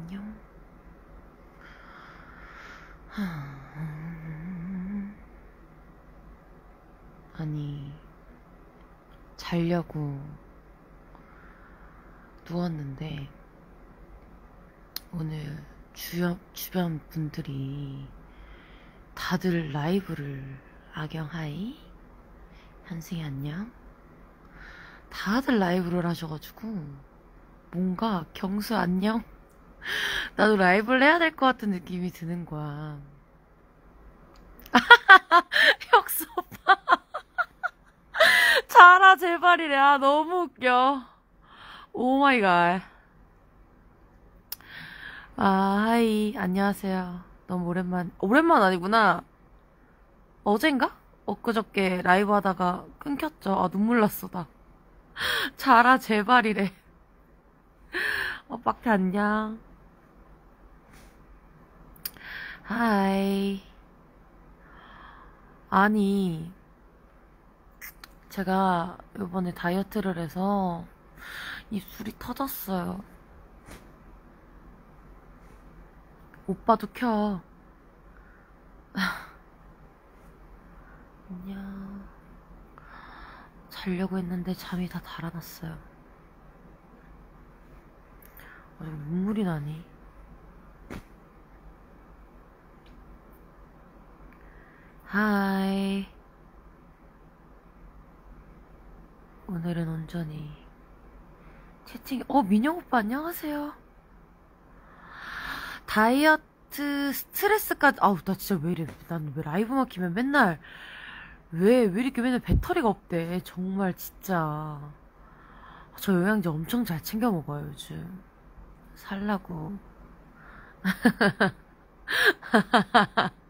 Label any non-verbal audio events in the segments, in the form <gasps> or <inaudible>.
안녕. 아니, 자려고 누웠는데, 오늘 주변, 주변 분들이 다들 라이브를 악영하이? 현승이 안녕? 다들 라이브를 하셔가지고, 뭔가 경수 안녕? <laughs> 나도 라이브를 해야 될 것 같은 느낌이 드는 거야. <laughs> 혁수 오빠. <laughs> 자라, 제발이래. 아, 너무 웃겨. Oh my God. 아, hi. 안녕하세요. 너무 오랜만, 오랜만 아니구나. 어젠가? 엊그저께 라이브 하다가 끊겼죠. 아, 눈물 났어, 나. 자라, 제발이래. 어, 빡태 안녕. 하이. 아니, 제가 이번에 다이어트를 해서 입술이 터졌어요. 오빠도 켜. <laughs> 안녕. 자려고 했는데 잠이 다 달아났어요. 아, 눈물이 나니. 하이. 오늘은 온전히 채팅, 어, 민영 오빠 안녕하세요. 다이어트 스트레스까지, 아우, 나 진짜 왜 이래. 난 왜 라이브만 키면 맨날, 왜, 왜 이렇게 맨날 배터리가 없대. 정말 진짜. 저 영양제 엄청 잘 챙겨 먹어요, 요즘. 살라고. <laughs>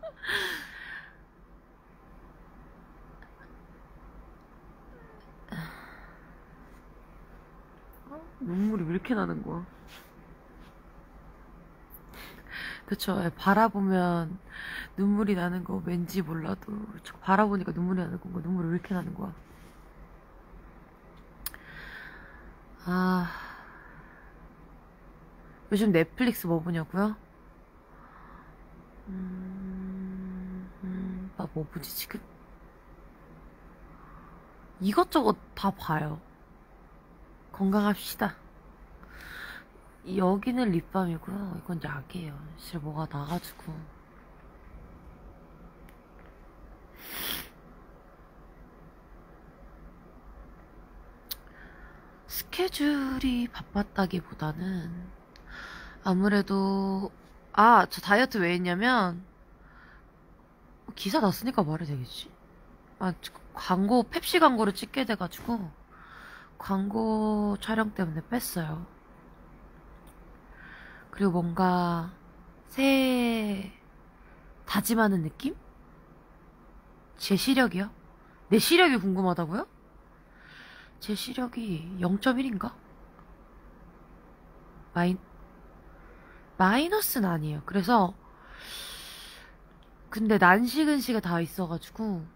눈물이 왜 이렇게 나는 거야? 그쵸. 예, 바라보면 눈물이 나는 거 왠지 몰라도 저 바라보니까 눈물이 나는 건가? 눈물이 왜 이렇게 나는 거야? 아. 요즘 넷플릭스 뭐 보냐고요? 음, 음, 나뭐 보지 지금? 이것저것 다 봐요. 건강합시다. 여기는 립밤이고요. 이건 약이에요. 진짜 뭐가 나가지고. 스케줄이 바빴다기보다는 아무래도 아, 저 다이어트 왜 했냐면 기사 났으니까 말이 되겠지. 아, 광고 펩시 광고를 찍게 돼가지고 광고 촬영 때문에 뺐어요. 그리고 뭔가 새해 다짐하는 느낌? 제 시력이요? 내 시력이 궁금하다고요? 제 시력이 0.1인가? 마이, 마이너스는 아니에요. 그래서, 근데 난시근시가 다 있어가지고,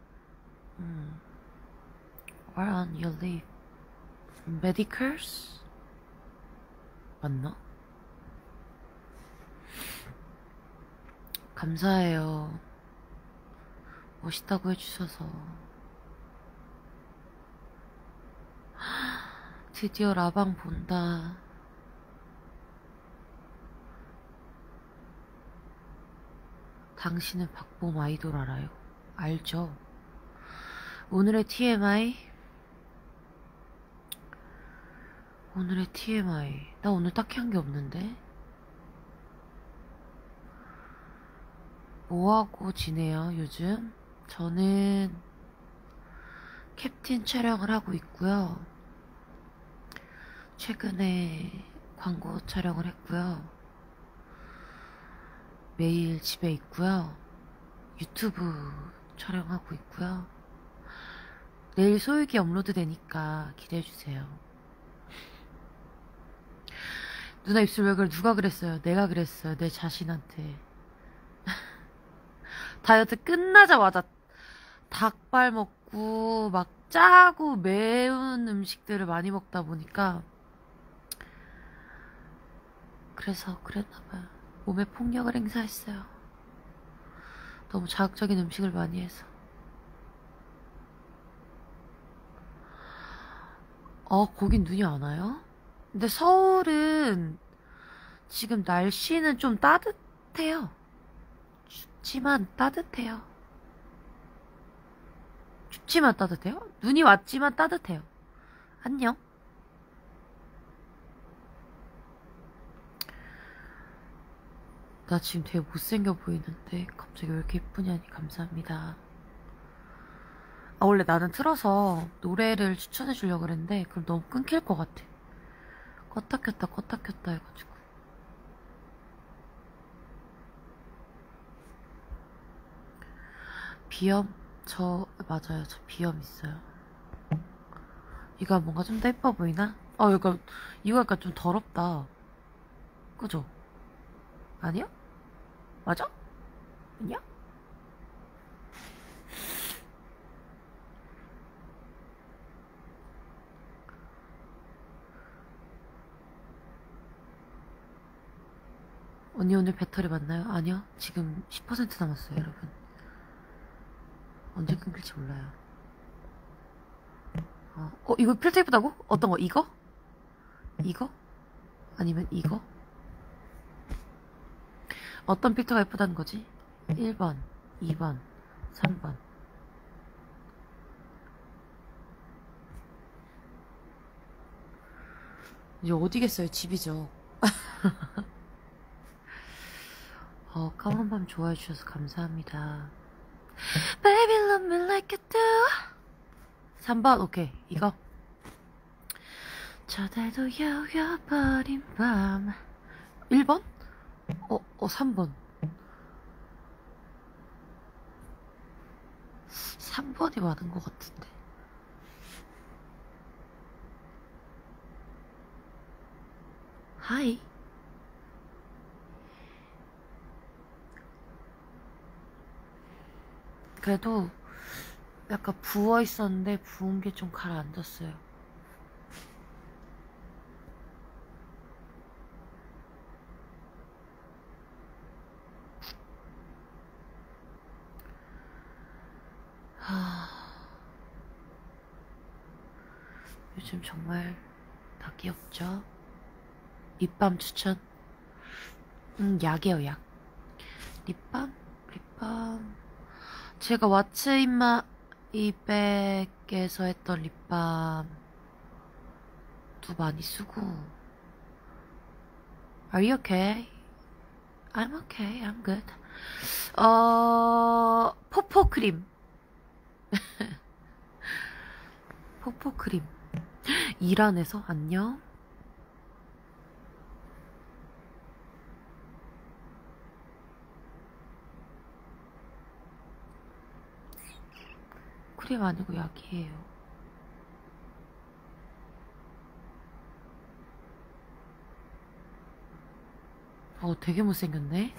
음, where on your medicals? 맞나? 감사해요. 멋있다고 해주셔서. <gasps> 드디어 라방 본다. 당신은 박봄 아이돌 알아요? 알죠? 오늘의 TMI? 오늘의 TMI. 나 오늘 딱히 한 게 없는데? 뭐하고 지내요, 요즘? 저는 캡틴 촬영을 하고 있고요. 최근에 광고 촬영을 했고요. 매일 집에 있고요. 유튜브 촬영하고 있고요. 내일 소유기 업로드 되니까 기대해주세요. 누나 입술 왜 그래? 누가 그랬어요? 내가 그랬어요. 내 자신한테. <laughs> 다이어트 끝나자마자 닭발 먹고 막 짜고 매운 음식들을 많이 먹다 보니까 그래서 그랬나봐요. 몸에 폭력을 행사했어요. 너무 자극적인 음식을 많이 해서. 어, 거긴 눈이 안 와요? 근데 서울은 지금 날씨는 좀 따뜻해요. 춥지만 따뜻해요. 춥지만 따뜻해요? 눈이 왔지만 따뜻해요. 안녕. 나 지금 되게 못생겨 보이는데 갑자기 왜 이렇게 예쁘냐니 감사합니다. 아 원래 나는 틀어서 노래를 추천해 주려고 그랬는데 그럼 너무 끊길 것 같아. 껐다 켰다 껐다 켰다 해가지고. 비염 저 맞아요 저 비염 있어요. 이거 뭔가 좀 더 예뻐 보이나? 어 이거 이거 약간 좀 더럽다. 그죠? 아니야? 맞아? 아니야? 언니 오늘 배터리 맞나요? 아니요. 지금 10% 남았어요, 여러분. 언제 끊길지 몰라요. 어, 어, 이거 필터 예쁘다고? 어떤 거? 이거? 이거? 아니면 이거? 어떤 필터가 예쁘다는 거지? 1번, 2번, 3번. 이제 어디겠어요? 집이죠. <laughs> 어, 까만 밤 좋아해 주셔서 감사합니다. Baby love me like you do. 3번, 오케이. 이거. 저 달도 여여버린 밤. 1번? 어, 어, 3번. 3번이 맞은 것 같은데. 하이. 그래도 약간 부어 있었는데 부은 게 좀 가라앉았어요. 하... 요즘 정말 다 귀엽죠? 립밤 추천? 음, 약이에요, 약. 립밤? 립밤. 제가 왓츠 인마 이백에서 했던 립밤도 많이 쓰고. Are you okay? I'm okay, I'm good. 어... 포포 크림. <laughs> 포포 크림. 이란에서 안녕 크림 아니고 약이에요. 어, 되게 못생겼네.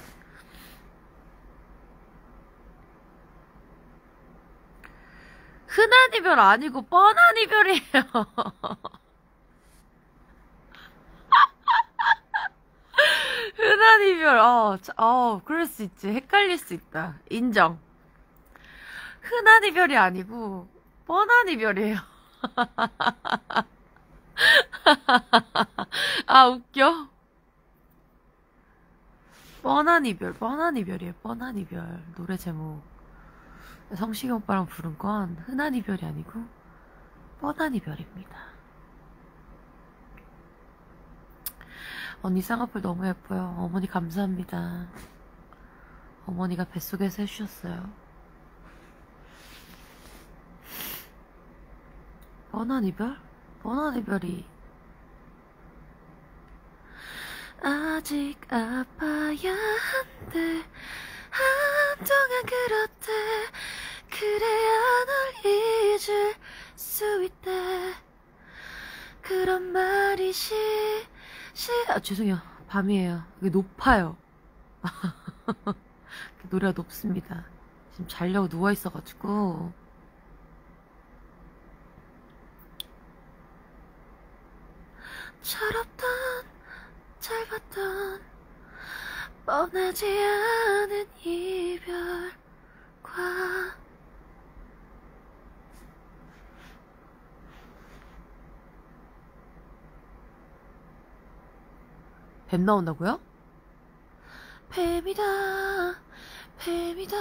흔한 이별 아니고 뻔한 이별이에요. <laughs> 흔한 이별, 어, 어, 그럴 수 있지. 헷갈릴 수 있다. 인정. 흔한 이별이 아니고 뻔한 이별이에요. <laughs> 아 웃겨. 뻔한 이별, 뻔한 이별이에요. 뻔한 이별 노래 제목. 성식이 오빠랑 부른 건 흔한 이별이 아니고 뻔한 이별입니다. 언니 쌍꺼풀 너무 예뻐요. 어머니 감사합니다. 어머니가 뱃속에서 해주셨어요. 뻔한 이별? 뻔한 이별이 아직 아파야 한대 한동안 그렇대 그래야 널 잊을 수 있대 그런 말이 시, 시, 아, 죄송해요. 밤이에요. 이게 높아요. <laughs> 노래가 높습니다. 지금 자려고 누워있어가지고. 철없던 짧았던 뻔하지 않은 이별과 뱀 나온다고요? 뱀이다 뱀이다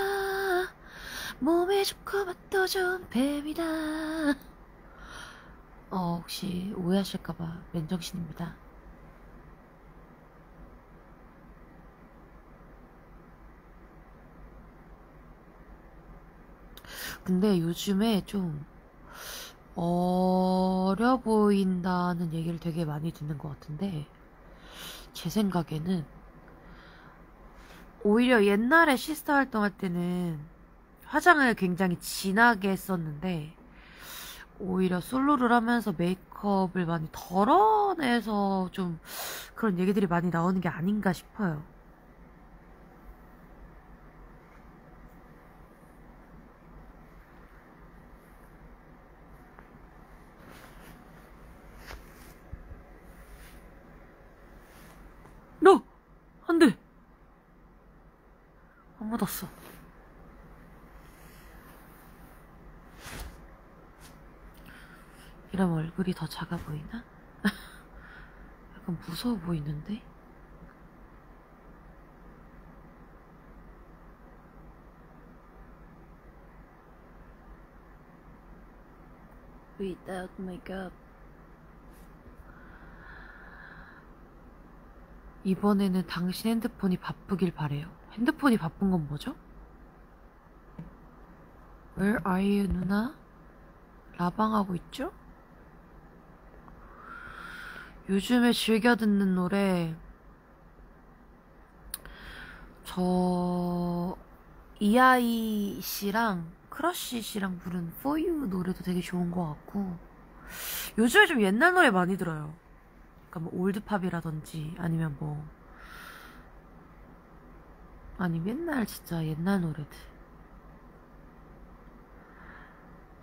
몸에 좋고 맛도 좋은 뱀이다 어 혹시 오해하실까봐 맨정신입니다. 근데 요즘에 좀 어려 보인다는 얘기를 되게 많이 듣는 것 같은데 제 생각에는 오히려 옛날에 시스타 활동할 때는 화장을 굉장히 진하게 했었는데 오히려 솔로를 하면서 메이크업을 많이 덜어내서 좀 그런 얘기들이 많이 나오는 게 아닌가 싶어요. 너! 안 돼! 안 묻었어. 이러면 얼굴이 더 작아 보이나? <laughs> 약간 무서워 보이는데? Without makeup. 이번에는 당신 핸드폰이 바쁘길 바래요. 핸드폰이 바쁜 건 뭐죠? Where are you, 누나? 라방하고 있죠? 요즘에 즐겨 듣는 노래 저 이하이 씨랑 크러쉬 씨랑 부른 For You 노래도 되게 좋은 것 같고 요즘에 좀 옛날 노래 많이 들어요. 그러니까 뭐 올드팝이라든지 아니면 뭐 아니 맨날 진짜 옛날 노래들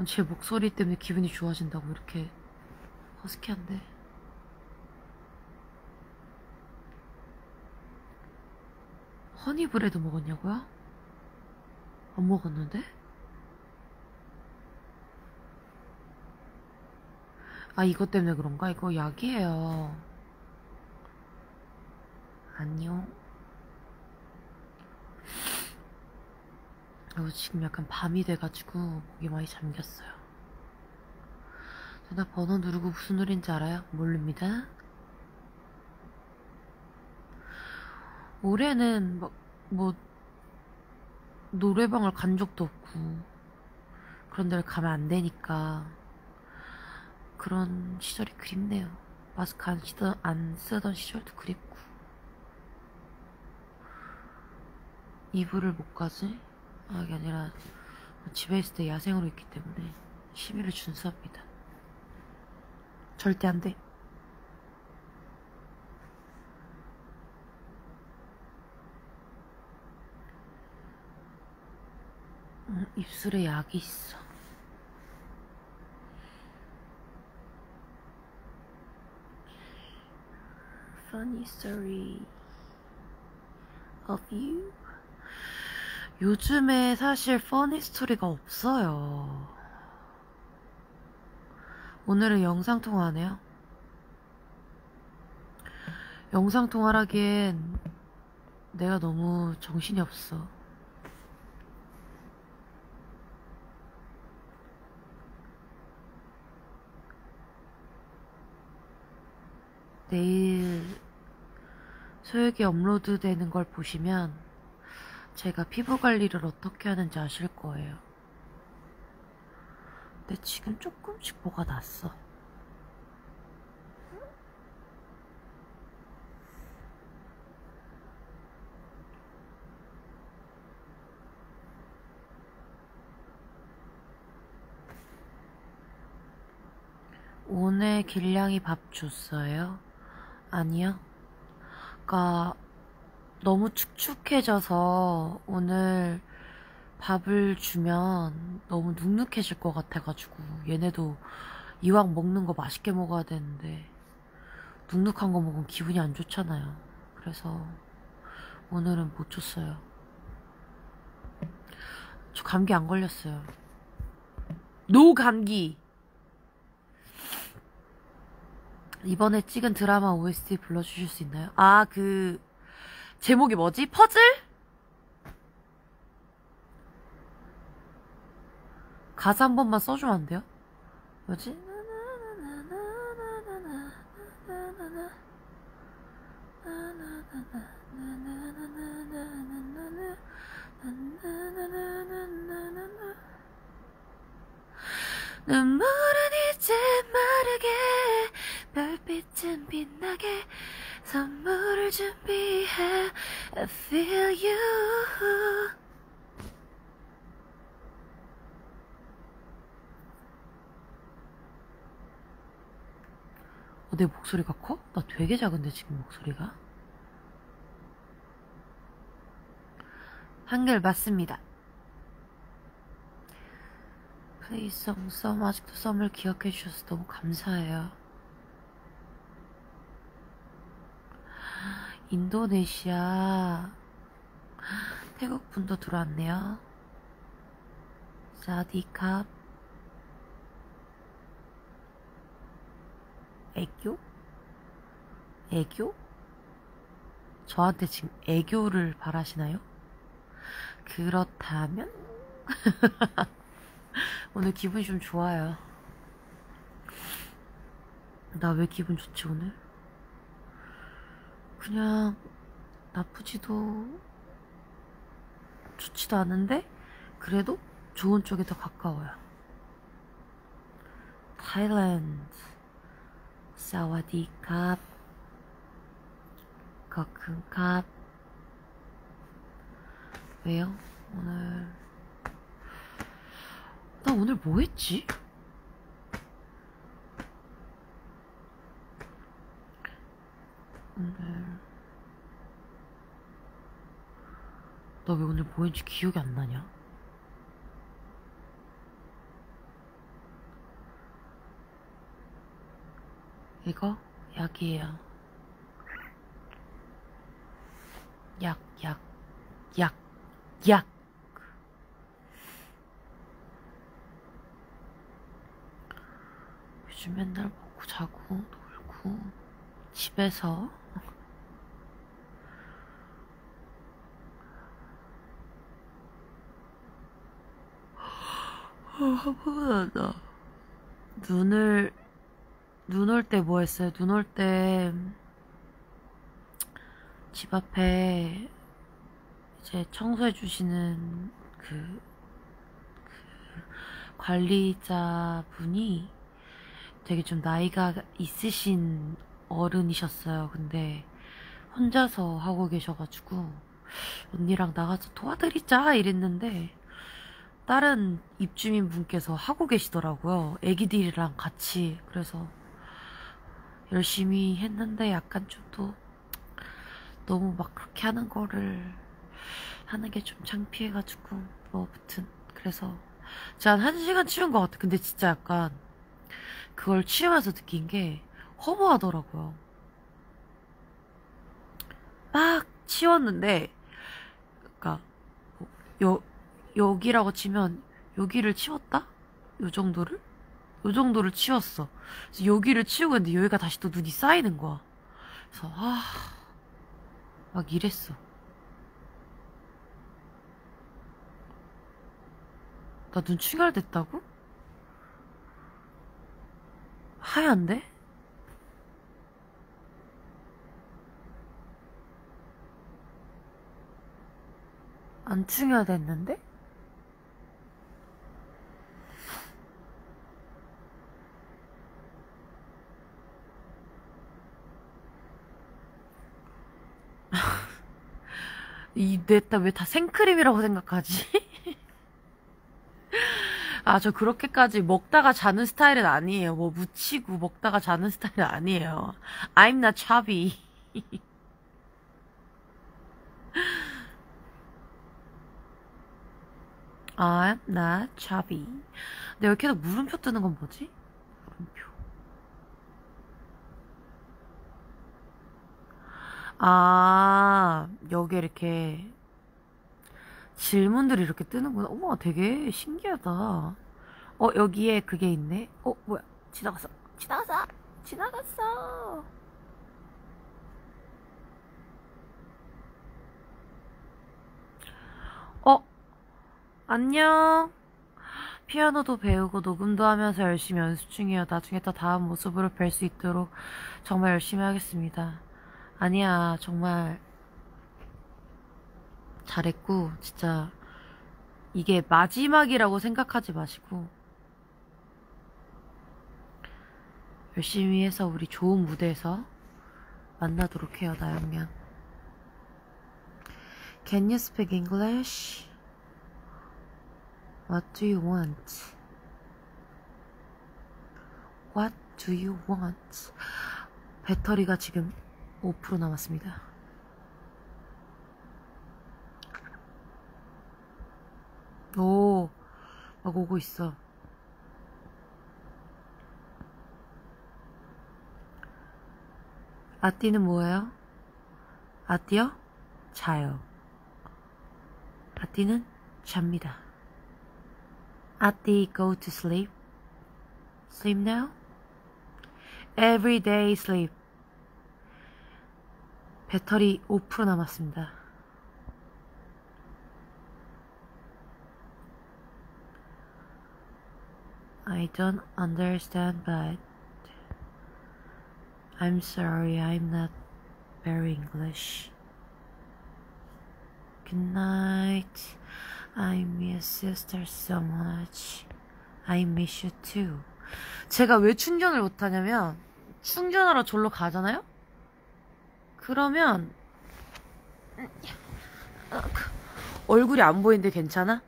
제 목소리 때문에 기분이 좋아진다고 이렇게 허스키한데 허니브레드 먹었냐고요? 안 먹었는데? 아 이것 때문에 그런가? 이거 약이에요 안녕 어, 지금 약간 밤이 돼가지고 목이 많이 잠겼어요 누나 번호 누르고 무슨 노래인지 알아요? 모릅니다 올해는 막, 뭐, 노래방을 간 적도 없고, 그런 데를 가면 안 되니까, 그런 시절이 그립네요. 마스크 안 쓰던, 안 쓰던 시절도 그립고. 이불을 못 가지? 아, 이게 아니라, 집에 있을 때 야생으로 있기 때문에, 심의를 준수합니다. 절대 안 돼. 음, 입술에 약이 있어. Funny of you. 요즘에 사실 funny 스토리가 없어요. 오늘은 영상통화하네요. 영상통화라기엔 내가 너무 정신이 없어. 내일 소액이 업로드 되는 걸 보시면 제가 피부 관리를 어떻게 하는지 아실 거예요. 근데 지금 조금씩 뭐가 났어. 오늘 길냥이 밥 줬어요? 아니요. 그니까 너무 축축해져서 오늘 밥을 주면 너무 눅눅해질 것 같아가지고 얘네도 이왕 먹는 거 맛있게 먹어야 되는데 눅눅한 거 먹으면 기분이 안 좋잖아요. 그래서 오늘은 못 줬어요. 저 감기 안 걸렸어요. 노 감기! 이번에 찍은 드라마 OST 불러주실 수 있나요? 아, 그, 제목이 뭐지? 퍼즐? 가사 한 번만 써주면 안 돼요? 뭐지? 되게 작은데 지금 목소리가? 한글 맞습니다. 플레이스 썸 아직도 썸을 기억해 주셔서 너무 감사해요. 인도네시아. 태국 분도 들어왔네요. 사디캅. 애교? 애교? 저한테 지금 애교를 바라시나요? 그렇다면? <laughs> 오늘 기분이 좀 좋아요. 나 왜 기분 좋지, 오늘? 그냥 나쁘지도 좋지도 않은데 그래도 좋은 쪽에 더 가까워요. 타일랜드 사와디캅 거큰캅 왜요? 오늘 나 오늘 뭐 했지? 오늘 나 왜 오늘 뭐 했는지 기억이 안 나냐? 이거 약이에요. 약, 약, 약, 약. 요즘 맨날 먹고 자고 놀고 집에서 나. 눈을 눈 올 때 뭐 했어요? 눈 올 때 집 앞에 이제 청소해 주시는 그, 그 관리자 분이 되게 좀 나이가 있으신 어른이셨어요. 근데 혼자서 하고 계셔가지고 언니랑 나가서 도와드리자 이랬는데 다른 입주민 분께서 하고 계시더라고요. 애기들이랑 같이. 그래서 열심히 했는데 약간 좀또 너무 막 그렇게 하는 거를 하는 게 좀 창피해가지고 뭐 아무튼 그래서 제가 한 1시간 치운 것 같아. 근데 진짜 약간 그걸 치우면서 느낀 게 허무하더라고요. 막 치웠는데 그니까 뭐요 여기라고 치면 여기를 치웠다? 요 정도를? 요 정도를 치웠어. 여기를 치우고 있는데 여기가 다시 또 눈이 쌓이는 거야. 그래서 아, 막 이랬어. 나 눈 충혈됐다고? 하얀데? 안 충혈됐는데? 이 냈다 왜다 생크림이라고 생각하지? <laughs> 아, 저 그렇게까지 먹다가 자는 스타일은 아니에요. 뭐 묻히고 먹다가 자는 스타일은 아니에요. I'm not chubby. <laughs> I'm. 근데 여기 계속 물음표 뜨는 건 뭐지? 물음표. 아, 여기 이렇게 질문들이 이렇게 뜨는구나. 우와, 되게 신기하다. 어, 여기에 그게 있네. 어, 뭐야. 지나갔어. 지나갔어. 지나갔어. 어, 안녕. 피아노도 배우고 녹음도 하면서 열심히 연습 중이에요. 나중에 더 다음 모습으로 뵐 수 있도록 정말 열심히 하겠습니다. 아니야, 정말 잘했고, 진짜 이게 마지막이라고 생각하지 마시고, 열심히 해서 우리 좋은 무대에서 만나도록 해요, 나영양. Can you speak English? What do you want? What do you want? 배터리가 지금 5% 남았습니다. 오, 막 오고 있어. 아띠는 뭐예요? 아띠요? 자요. 아띠는 잡니다. 아띠 go to sleep. Sleep now? Every day sleep. 배터리 5% 남았습니다. I don't understand, but I'm sorry, I'm not very English. Good night. I miss sister so much. I miss you too. 제가 왜 충전을 못하냐면, 충전하러 졸로 가잖아요? 그러면, 얼굴이 안 보이는데 괜찮아?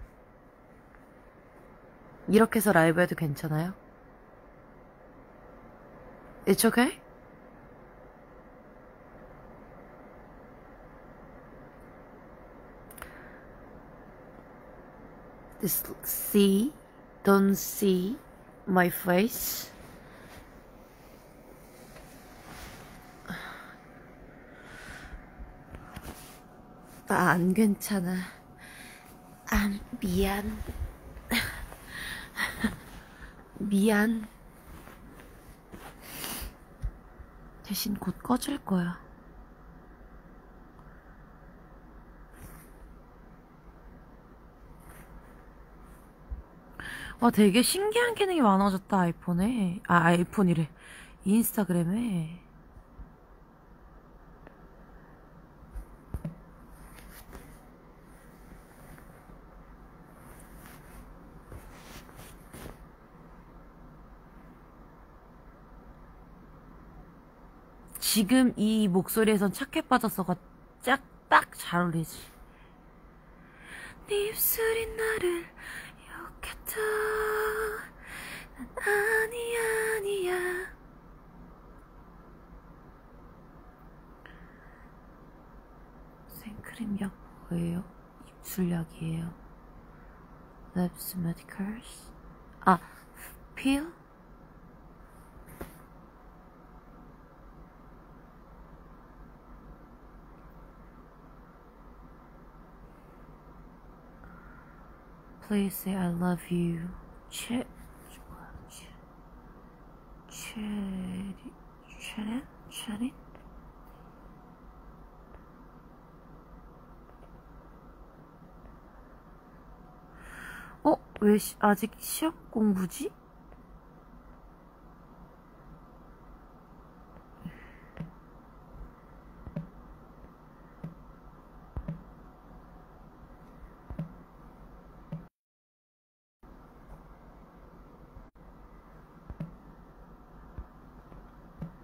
이렇게 해서 라이브 해도 괜찮아요? It's okay? This see, don't see my face. 나 안 괜찮아. 아, 미안. <laughs> 미안. 대신 곧 꺼질 거야. 와, 되게 신기한 기능이 많아졌다, 아이폰에. 아, 아이폰이래. 인스타그램에. 지금 이 목소리에선 착해 빠졌어가 짝딱 잘 어울리지. 네 입술이 나를 욕했다. 난 아니야, 아니야. 생크림 약 뭐예요? 입술약이에요. Lips Medicals. 아, 필? Please say I love you. 채, 채, 채리, 채린? 채린? 어? 왜 시, 아직 시험 공부지?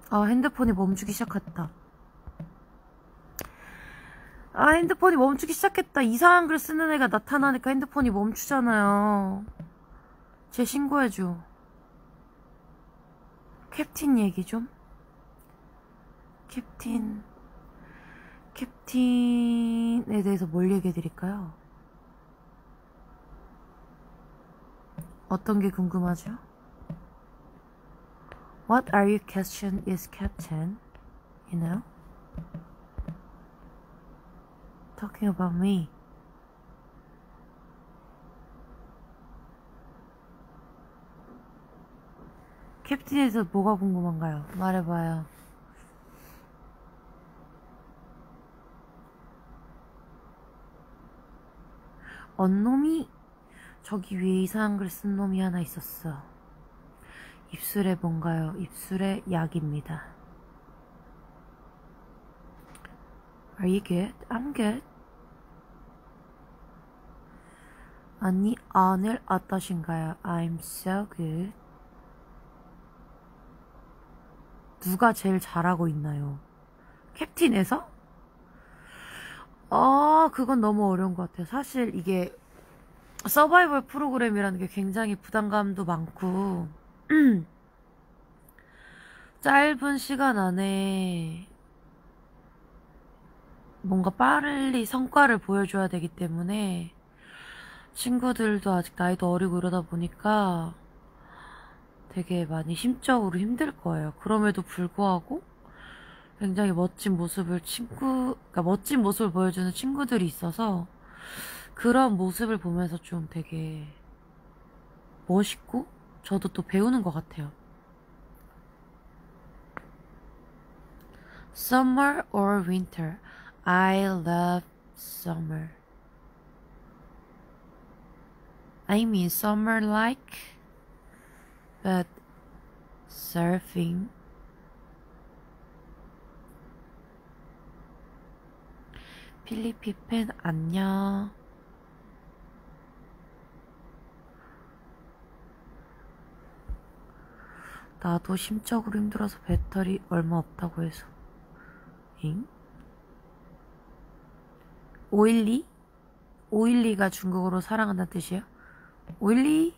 아, 핸드폰이 멈추기 시작했다. 아, 핸드폰이 멈추기 시작했다. 이상한 글 쓰는 애가 나타나니까 핸드폰이 멈추잖아요. 제 신고해줘. 캡틴 얘기 좀. 캡틴. 캡틴에 대해서 뭘 얘기해 드릴까요? 어떤 게 궁금하죠? What are your question is captain? You know? talking about me. 캡틴에서 뭐가 궁금한가요? 말해봐요. 언놈이 저기 위에 이상한 글 쓴 놈이 하나 있었어. 입술에 뭔가요? 입술에 약입니다. Are you good? I'm good. 아니, 오늘 어떠신가요? I'm so good. 누가 제일 잘하고 있나요? 캡틴에서? 아, 그건 너무 어려운 것 같아요. 사실 이게 서바이벌 프로그램이라는 게 굉장히 부담감도 많고, 짧은 시간 안에 뭔가 빨리 성과를 보여줘야 되기 때문에 친구들도 아직 나이도 어리고 이러다 보니까 되게 많이 심적으로 힘들 거예요. 그럼에도 불구하고 굉장히 멋진 모습을 친구, 그러니까 멋진 모습을 보여주는 친구들이 있어서 그런 모습을 보면서 좀 되게 멋있고 저도 또 배우는 것 같아요. Summer or winter? I love summer. I mean summer like, but surfing. 필리피펜 안녕. 나도 심적으로 힘들어서 배터리 얼마 없다고 해서. 잉? 512? 512가 중국어로 사랑한다는 뜻이에요? 512?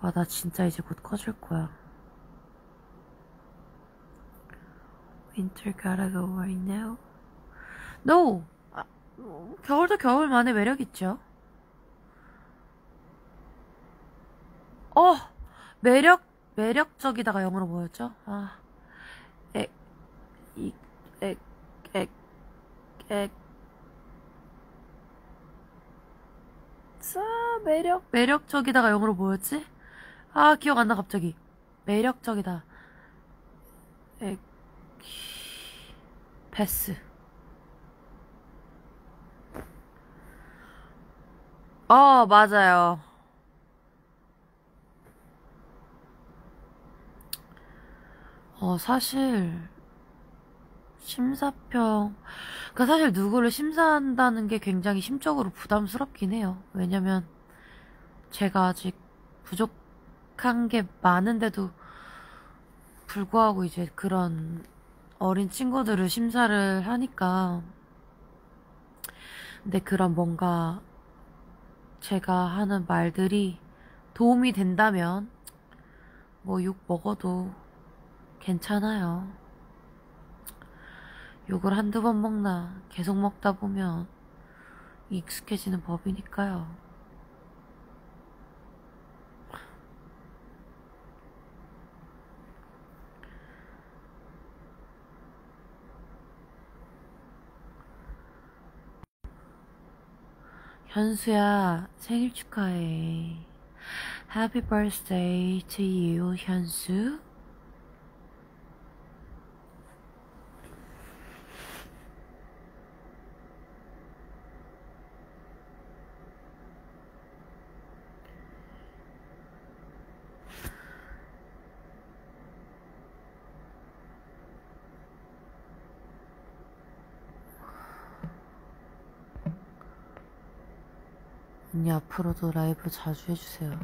와, 나 진짜 이제 곧 커질 거야. Winter gotta go right now. No! 아, 겨울도 겨울만의 매력 있죠. 어! 매력, 매력적이다가 영어로 뭐였죠? 아, 에, 이, 에, 에, 에, 자, 매력, 매력적이다가 영어로 뭐였지? 아, 기억 안 나, 갑자기. 매력적이다. 에, 패스. 어, 맞아요. 어, 사실, 심사평, 그니까 사실 누구를 심사한다는 게 굉장히 심적으로 부담스럽긴 해요. 왜냐면, 제가 아직 부족한 게 많은데도 불구하고 이제 그런 어린 친구들을 심사를 하니까. 근데 그런 뭔가 제가 하는 말들이 도움이 된다면, 뭐 욕 먹어도 괜찮아요. 욕을 한두 번 먹나 계속 먹다 보면 익숙해지는 법이니까요. 현수야, 생일 축하해. Happy birthday to you, 현수. 언니 앞으로도 라이브 자주 해주세요.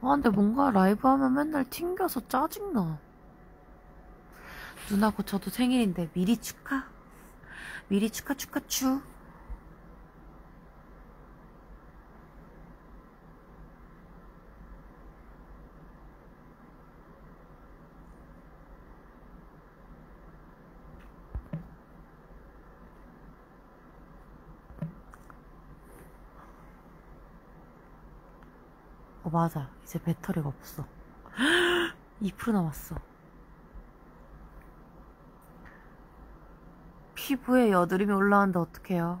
아, 근데 뭔가 라이브 하면 맨날 튕겨서 짜증나. 누나고 저도 생일인데 미리 축하. 미리 축하 축하 축. 맞아. 이제 배터리가 없어. <gasps> 2% 남았어. 피부에 여드름이 올라왔는데 어떡해요?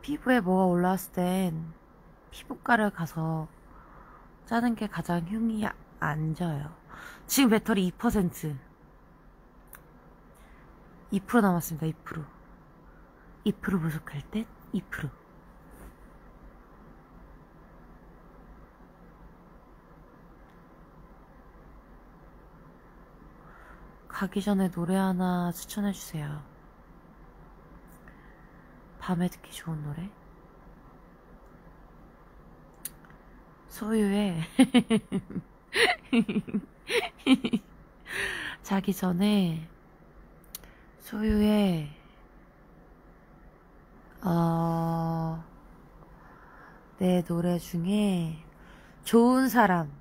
피부에 뭐가 올라왔을 땐 피부과를 가서 짜는 게 가장 흉이 안 져요. 지금 배터리 2%. 2% 남았습니다. 2%. 2% 부족할 때 2%. 가기 전에 노래 하나 추천해 주세요. 밤에 듣기 좋은 노래. 소유의 <laughs> 자기 전에 소유의 어, 내 노래 중에 좋은 사람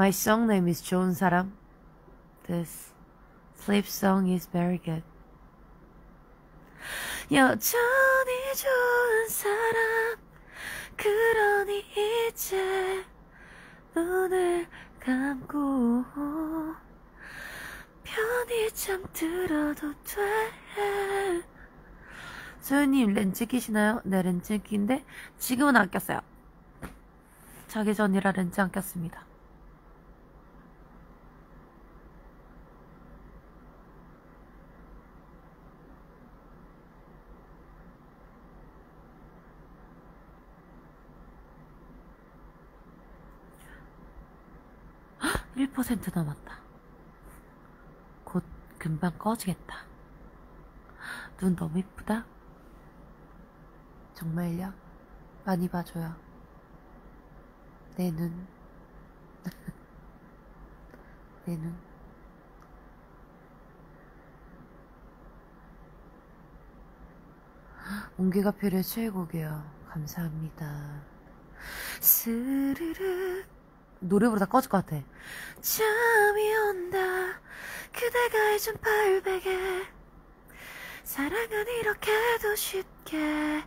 My song name is 좋은 사람. This sleep song is very good. 여전히 좋은 사람. 그러니 이제 눈을 감고 편히 잠들어도 돼. 소연님 렌즈 끼시나요? 네 렌즈 끼인데 지금은 안 꼈어요. 자기 전이라 렌즈 안 꼈습니다 1% 남았다. 곧 금방 꺼지겠다. 눈 너무 이쁘다. 정말요? 많이 봐줘요. 내 눈. <laughs> 내 눈. 온기가 필요해 최애곡이에요. 감사합니다. 스르르 노래 부르다 꺼질 것 같아. 잠이 온다. 그대가 해준 발베개. 사랑은 이렇게도 쉽게,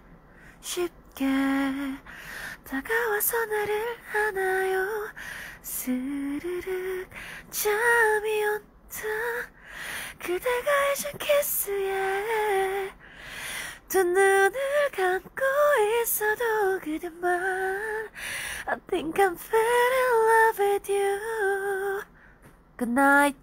쉽게 다가와서 나를 안아요. 스르륵 잠이 온다. 그대가 해준 키스에 두 눈을 감고 있어도 그대만 I think I'm fell in love with you Good night